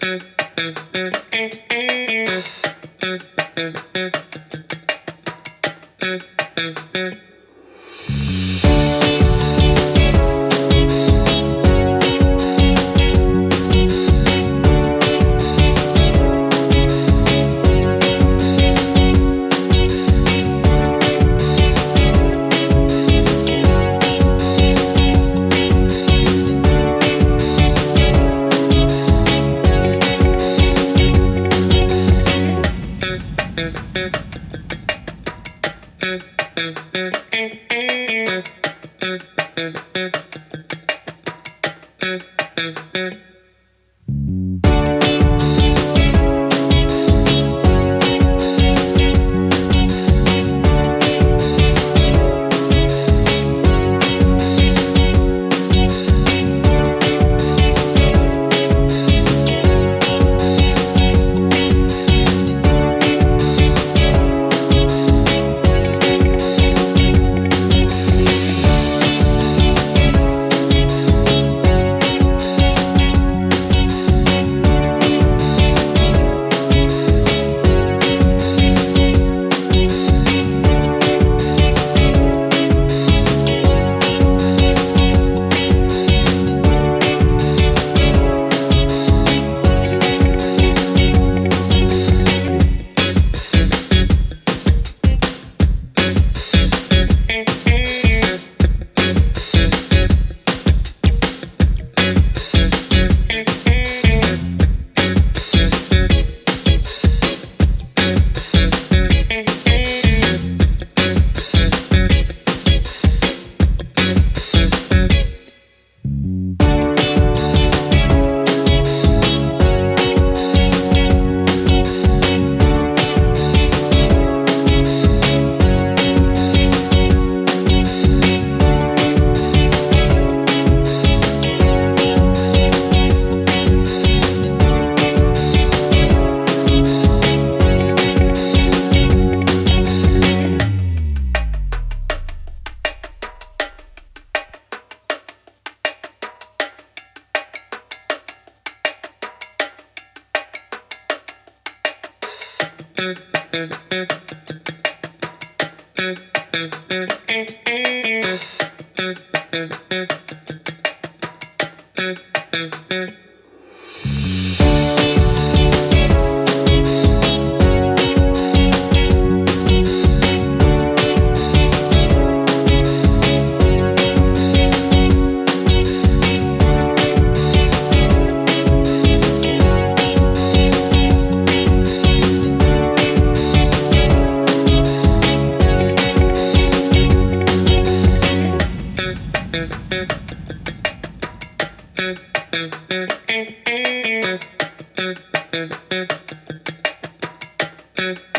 Thank you. Thank you. Mm-hmm.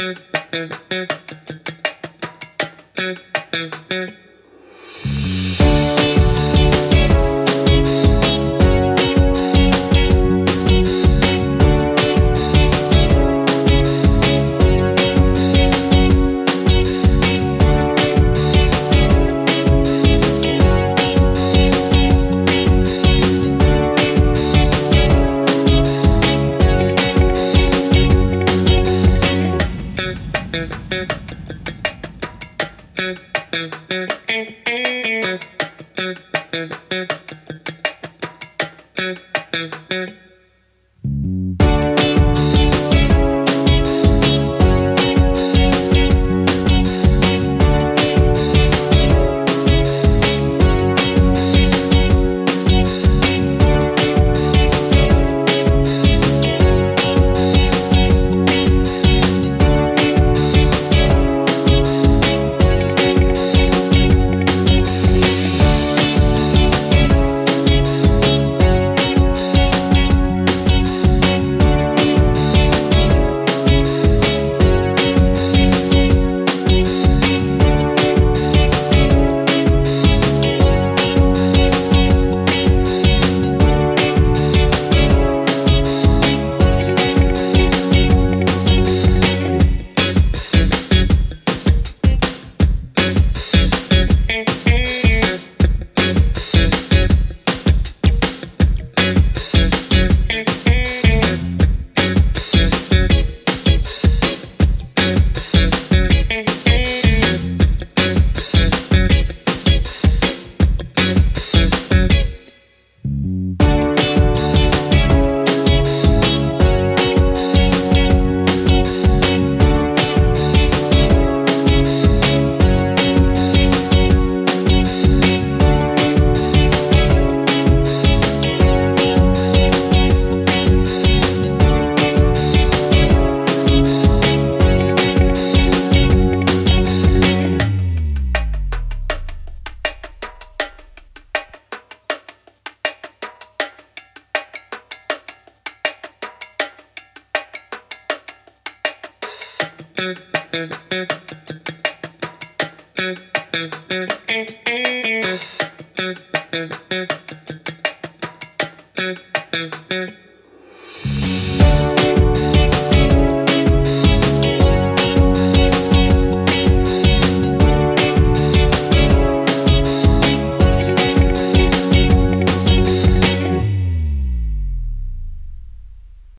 Música